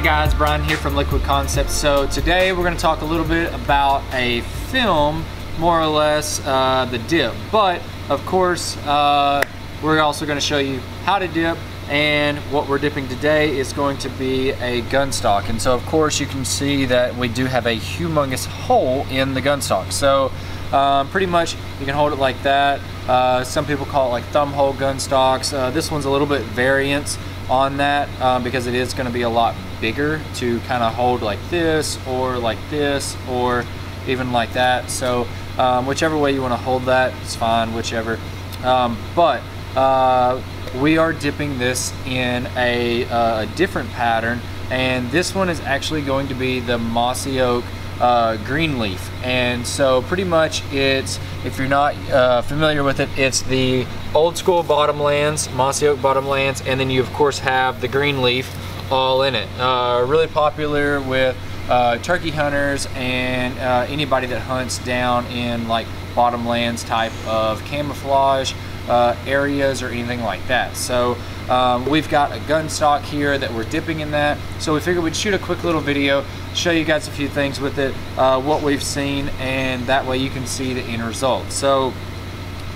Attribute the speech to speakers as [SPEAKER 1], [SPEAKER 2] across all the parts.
[SPEAKER 1] Hey guys, Bryan here from Liquid Concepts. So today we're going to talk a little bit about a film, more or less uh, the dip. But of course, uh, we're also going to show you how to dip and what we're dipping today is going to be a gun stock. And so of course you can see that we do have a humongous hole in the gun stock. So um, pretty much you can hold it like that. Uh, some people call it like thumb hole gun stocks. Uh, this one's a little bit variance on that um, because it is going to be a lot bigger to kind of hold like this or like this or even like that. So um, whichever way you want to hold that, it's fine, whichever. Um, but uh, we are dipping this in a, uh, a, different pattern and this one is actually going to be the mossy oak uh, green leaf. And so pretty much it's if you're not uh, familiar with it it's the old school bottomlands mossy oak bottomlands and then you of course have the green leaf all in it. Uh, really popular with uh, turkey hunters and uh, anybody that hunts down in like bottomlands type of camouflage uh, areas or anything like that. So um, we've got a gun stock here that we're dipping in that. So we figured we'd shoot a quick little video, show you guys a few things with it, uh, what we've seen, and that way you can see the end result. So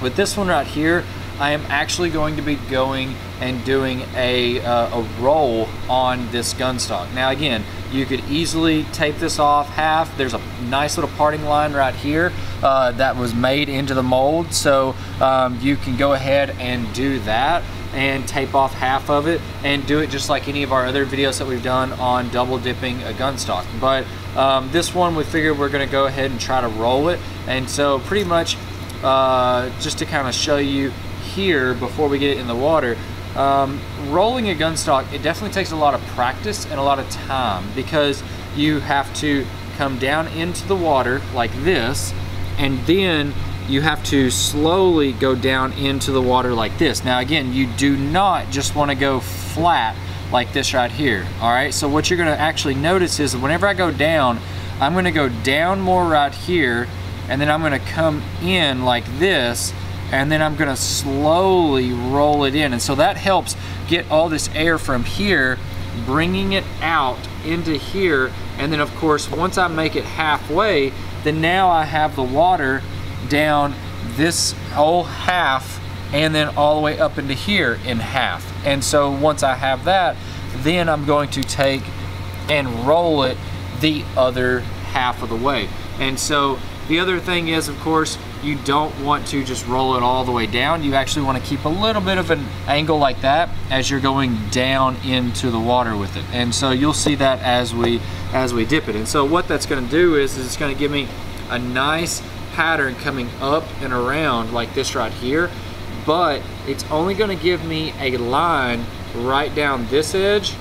[SPEAKER 1] with this one right here, I am actually going to be going and doing a, uh, a roll on this gun stock. Now again, you could easily tape this off half. There's a nice little parting line right here uh, that was made into the mold. So um, you can go ahead and do that and tape off half of it and do it just like any of our other videos that we've done on double dipping a gun stock. But um, this one we figured we're gonna go ahead and try to roll it. And so pretty much uh, just to kind of show you here before we get it in the water, um, rolling a gun stock, it definitely takes a lot of practice and a lot of time because you have to come down into the water like this and then you have to slowly go down into the water like this. Now again, you do not just want to go flat like this right here, all right? So what you're gonna actually notice is whenever I go down, I'm gonna go down more right here and then I'm gonna come in like this and then I'm gonna slowly roll it in. And so that helps get all this air from here, bringing it out into here. And then of course, once I make it halfway, then now I have the water down this whole half and then all the way up into here in half. And so once I have that, then I'm going to take and roll it the other half of the way. And so the other thing is, of course, you don't want to just roll it all the way down. You actually want to keep a little bit of an angle like that as you're going down into the water with it. And so you'll see that as we as we dip it. And so what that's going to do is, is it's going to give me a nice pattern coming up and around like this right here. But it's only going to give me a line right down this edge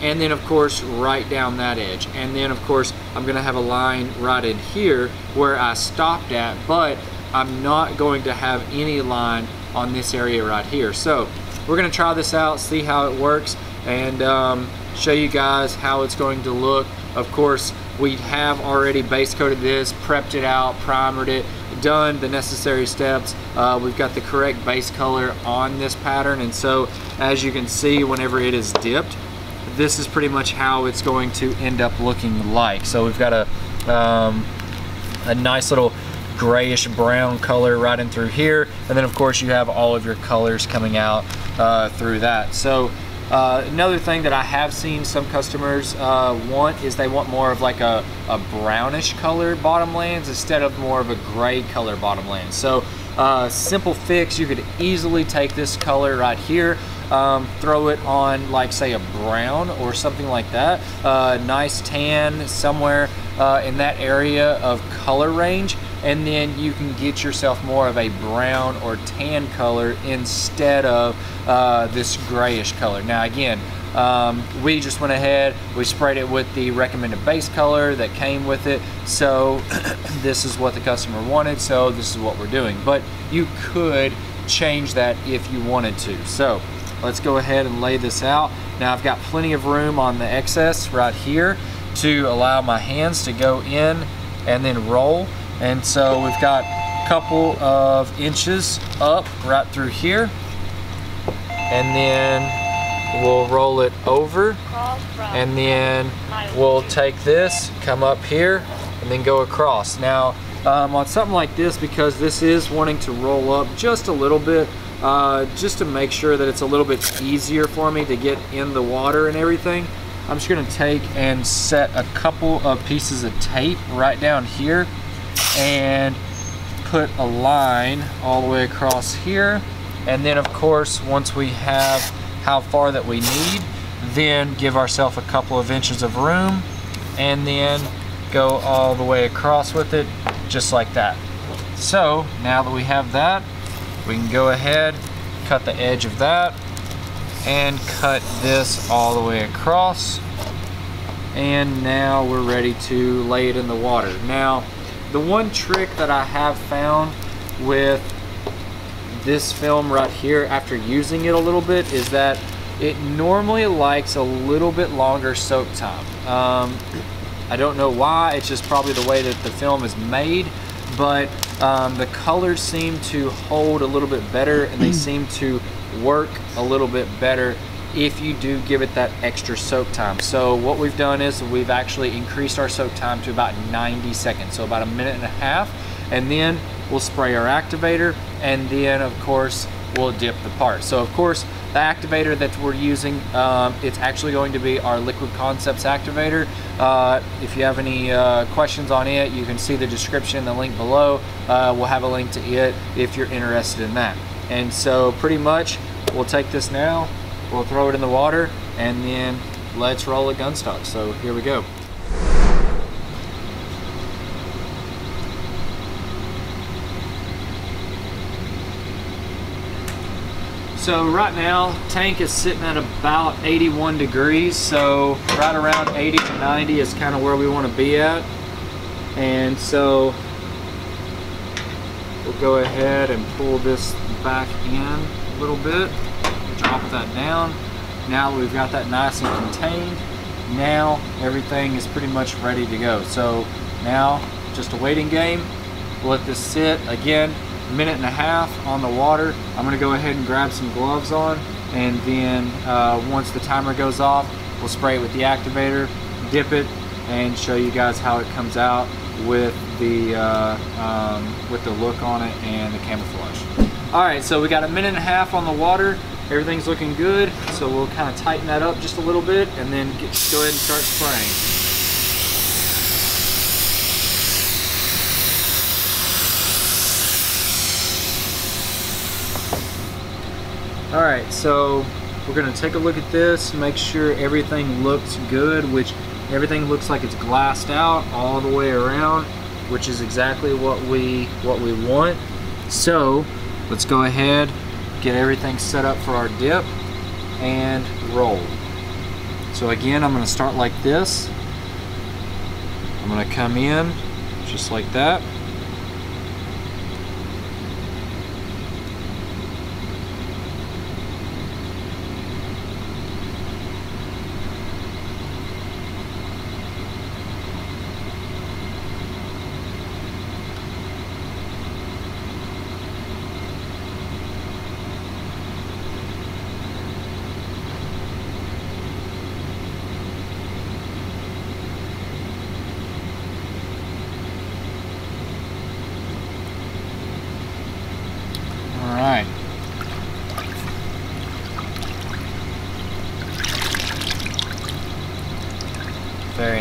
[SPEAKER 1] and then of course right down that edge and then of course I'm gonna have a line right in here where I stopped at but I'm not going to have any line on this area right here. So we're gonna try this out, see how it works, and um, show you guys how it's going to look. Of course, we have already base coated this, prepped it out, primered it, done the necessary steps. Uh, we've got the correct base color on this pattern, and so as you can see, whenever it is dipped, this is pretty much how it's going to end up looking like. So we've got a, um, a nice little grayish brown color right in through here. And then of course you have all of your colors coming out uh, through that. So uh, another thing that I have seen some customers uh, want is they want more of like a, a brownish color bottomlands instead of more of a gray color bottomlands. So uh, simple fix, you could easily take this color right here, um, throw it on like say a brown or something like that, uh, nice tan somewhere uh, in that area of color range and then you can get yourself more of a brown or tan color instead of uh, this grayish color. Now again, um, we just went ahead, we sprayed it with the recommended base color that came with it. So this is what the customer wanted, so this is what we're doing. But you could change that if you wanted to. So let's go ahead and lay this out. Now I've got plenty of room on the excess right here to allow my hands to go in and then roll. And so we've got a couple of inches up right through here. And then we'll roll it over and then we'll take this, come up here, and then go across. Now, um, on something like this, because this is wanting to roll up just a little bit, uh, just to make sure that it's a little bit easier for me to get in the water and everything, I'm just gonna take and set a couple of pieces of tape right down here and put a line all the way across here. And then of course, once we have how far that we need, then give ourselves a couple of inches of room and then go all the way across with it just like that. So now that we have that, we can go ahead, cut the edge of that and cut this all the way across. And now we're ready to lay it in the water. Now, the one trick that I have found with this film right here after using it a little bit is that it normally likes a little bit longer soak time. Um, I don't know why, it's just probably the way that the film is made, but um, the colors seem to hold a little bit better and they seem to work a little bit better if you do give it that extra soak time. So what we've done is we've actually increased our soak time to about 90 seconds, so about a minute and a half, and then we'll spray our activator, and then of course we'll dip the part. So of course the activator that we're using, um, it's actually going to be our Liquid Concepts activator. Uh, if you have any uh, questions on it, you can see the description, the link below. Uh, we'll have a link to it if you're interested in that. And so pretty much we'll take this now, we'll throw it in the water, and then let's roll a gun stock. So here we go. So right now, tank is sitting at about 81 degrees. So right around 80 to 90 is kind of where we want to be at. And so we'll go ahead and pull this back in a little bit. Drop that down. Now we've got that nice and contained. Now everything is pretty much ready to go. So now just a waiting game. We'll let this sit again minute and a half on the water. I'm gonna go ahead and grab some gloves on and then uh, once the timer goes off, we'll spray it with the activator, dip it, and show you guys how it comes out with the uh, um, with the look on it and the camouflage. All right, so we got a minute and a half on the water. Everything's looking good, so we'll kind of tighten that up just a little bit and then get, go ahead and start spraying. All right, so we're gonna take a look at this, make sure everything looks good, which everything looks like it's glassed out all the way around, which is exactly what we what we want. So let's go ahead, get everything set up for our dip and roll. So again, I'm gonna start like this. I'm gonna come in just like that.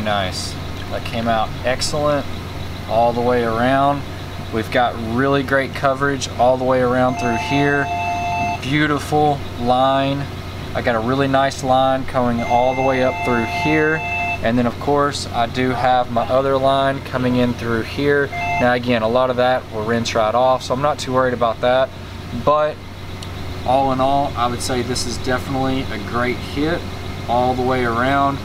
[SPEAKER 1] Nice. That came out excellent all the way around. We've got really great coverage all the way around through here. Beautiful line. I got a really nice line coming all the way up through here. And then of course, I do have my other line coming in through here. Now again, a lot of that will rinse right off, so I'm not too worried about that. But all in all, I would say this is definitely a great hit all the way around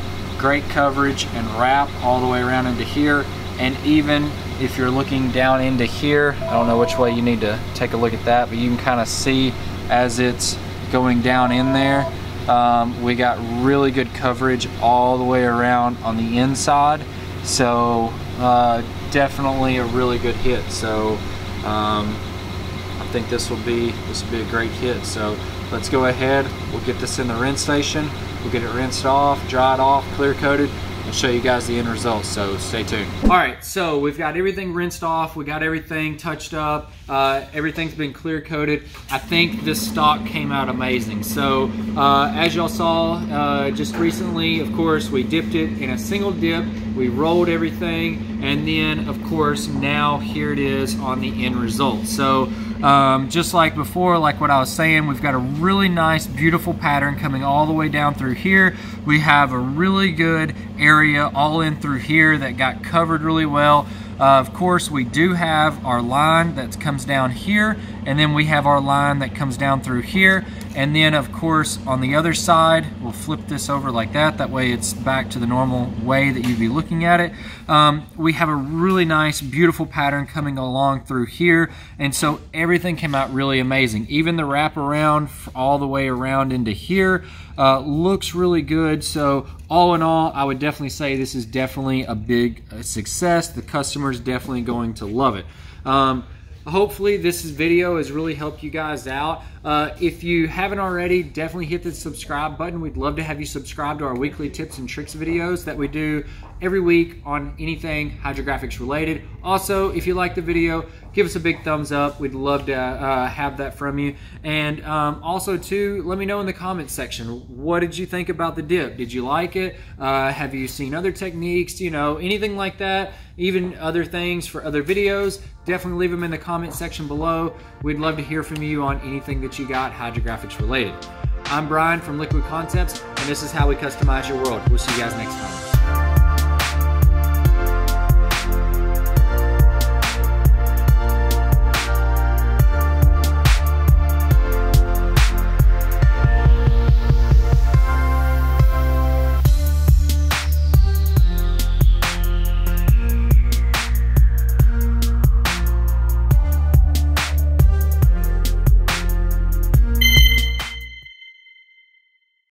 [SPEAKER 1] great coverage and wrap all the way around into here. And even if you're looking down into here, I don't know which way you need to take a look at that, but you can kind of see as it's going down in there. Um, we got really good coverage all the way around on the inside. So uh, definitely a really good hit. So um, think this will be this will be a great hit. So let's go ahead. We'll get this in the rinse station. We'll get it rinsed off, dried off, clear coated, and show you guys the end results. So stay tuned. All right, so we've got everything rinsed off. We got everything touched up. Uh, everything's been clear coated. I think this stock came out amazing. So uh, as y'all saw uh, just recently, of course, we dipped it in a single dip. We rolled everything, and then of course now here it is on the end result. So um, just like before, like what I was saying, we've got a really nice, beautiful pattern coming all the way down through here. We have a really good area all in through here that got covered really well. Uh, of course, we do have our line that comes down here, and then we have our line that comes down through here. And then, of course, on the other side, we'll flip this over like that. That way it's back to the normal way that you'd be looking at it. Um, we have a really nice, beautiful pattern coming along through here. And so everything came out really amazing. Even the wraparound all the way around into here uh, looks really good. So all in all, I would definitely say this is definitely a big uh, success. The customer is definitely going to love it. Um, hopefully this video has really helped you guys out. Uh, if you haven't already, definitely hit the subscribe button. We'd love to have you subscribe to our weekly tips and tricks videos that we do every week on anything hydrographics related. Also, if you like the video, give us a big thumbs up. We'd love to uh, have that from you. And um, also, too, let me know in the comments section, what did you think about the dip? Did you like it? Uh, have you seen other techniques? You know, anything like that, even other things for other videos, definitely leave them in the comment section below. We'd love to hear from you on anything that you got hydrographics related. I'm Bryan from Liquid Concepts, and this is how we customize your world. We'll see you guys next time.